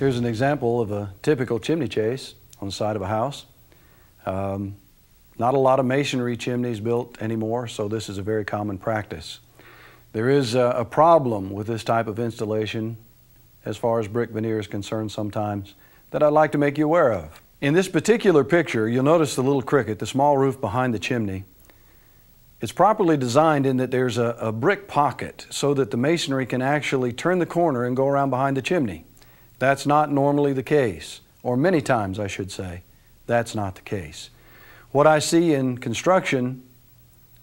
Here's an example of a typical chimney chase on the side of a house. Um, not a lot of masonry chimneys built anymore, so this is a very common practice. There is a, a problem with this type of installation as far as brick veneer is concerned sometimes that I'd like to make you aware of. In this particular picture, you'll notice the little cricket, the small roof behind the chimney. It's properly designed in that there's a, a brick pocket so that the masonry can actually turn the corner and go around behind the chimney. That's not normally the case, or many times I should say, that's not the case. What I see in construction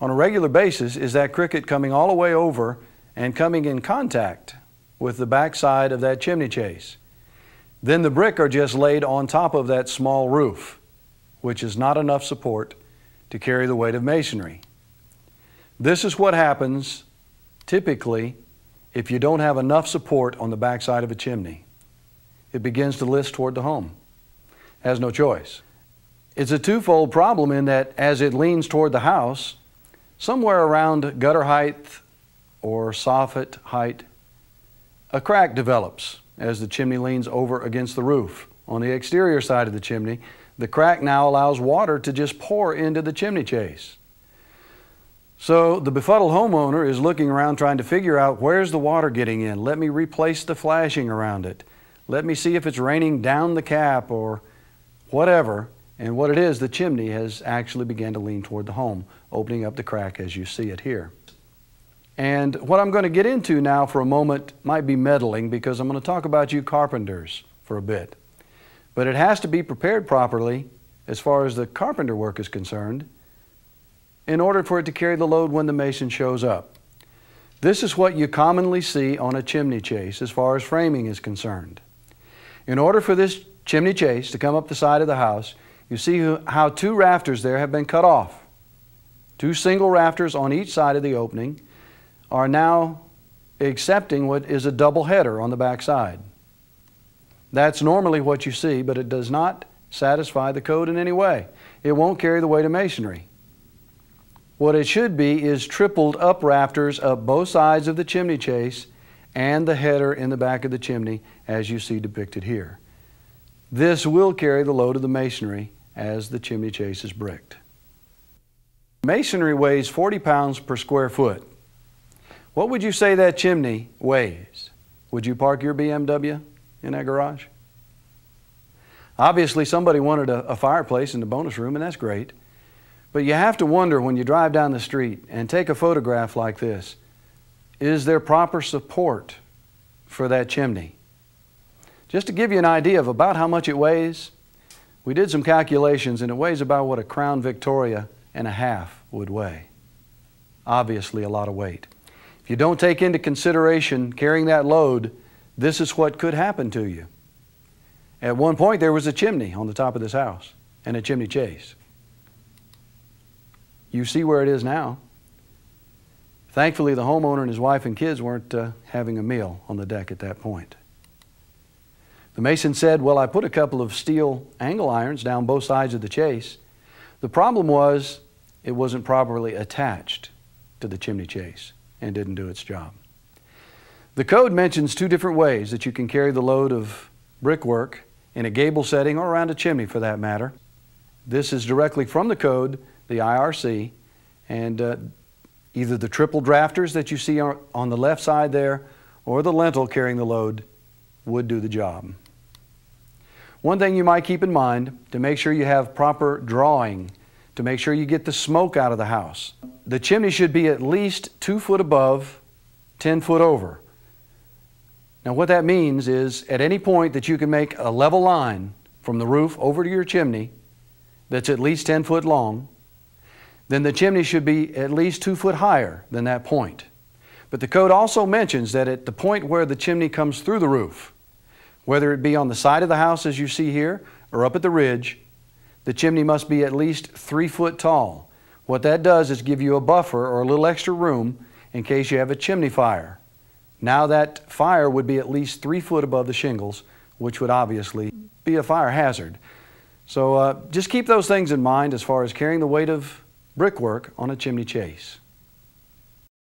on a regular basis is that cricket coming all the way over and coming in contact with the backside of that chimney chase. Then the brick are just laid on top of that small roof, which is not enough support to carry the weight of masonry. This is what happens typically if you don't have enough support on the backside of a chimney it begins to list toward the home. Has no choice. It's a twofold problem in that as it leans toward the house, somewhere around gutter height or soffit height, a crack develops as the chimney leans over against the roof. On the exterior side of the chimney, the crack now allows water to just pour into the chimney chase. So the befuddled homeowner is looking around trying to figure out where's the water getting in? Let me replace the flashing around it. Let me see if it's raining down the cap or whatever. And what it is, the chimney has actually begun to lean toward the home, opening up the crack as you see it here. And what I'm going to get into now for a moment might be meddling because I'm going to talk about you carpenters for a bit. But it has to be prepared properly as far as the carpenter work is concerned in order for it to carry the load when the mason shows up. This is what you commonly see on a chimney chase as far as framing is concerned. In order for this chimney chase to come up the side of the house, you see how two rafters there have been cut off. Two single rafters on each side of the opening are now accepting what is a double header on the back side. That's normally what you see, but it does not satisfy the code in any way. It won't carry the weight of masonry. What it should be is tripled up rafters up both sides of the chimney chase and the header in the back of the chimney as you see depicted here. This will carry the load of the masonry as the chimney chase is bricked. Masonry weighs 40 pounds per square foot. What would you say that chimney weighs? Would you park your BMW in that garage? Obviously, somebody wanted a, a, fireplace in the bonus room, and that's great. But you have to wonder when you drive down the street and take a photograph like this is there proper support for that chimney? Just to give you an idea of about how much it weighs, we did some calculations and it weighs about what a Crown Victoria and a half would weigh. Obviously, a lot of weight. If you don't take into consideration carrying that load, this is what could happen to you. At one point, there was a chimney on the top of this house and a chimney chase. You see where it is now. Thankfully, the homeowner and his wife and kids weren't uh, having a meal on the deck at that point. The mason said, Well, I put a couple of steel angle irons down both sides of the chase. The problem was it wasn't properly attached to the chimney chase and didn't do its job. The code mentions two different ways that you can carry the load of brickwork in a gable setting or around a chimney for that matter. This is directly from the code, the IRC, and uh, Either the tripled rafters that you see on the left side there or the lintel carrying the load would do the job. One thing you might keep in mind to make sure you have proper drawing, to make sure you get the smoke out of the house. The chimney should be at least two foot above, 10 foot over. Now, what that means is at any point that you can make a level line from the roof over to your chimney that's at least 10 foot long, then the chimney should be at least two foot higher than that point. But the code also mentions that at the point where the chimney comes through the roof, whether it be on the side of the house as you see here or up at the ridge, the chimney must be at least three foot tall. What that does is give you a buffer or a little extra room in case you have a chimney fire. Now that fire would be at least three foot above the shingles, which would obviously be a fire hazard. So uh, just keep those things in mind as far as carrying the weight of brickwork on a chimney chase.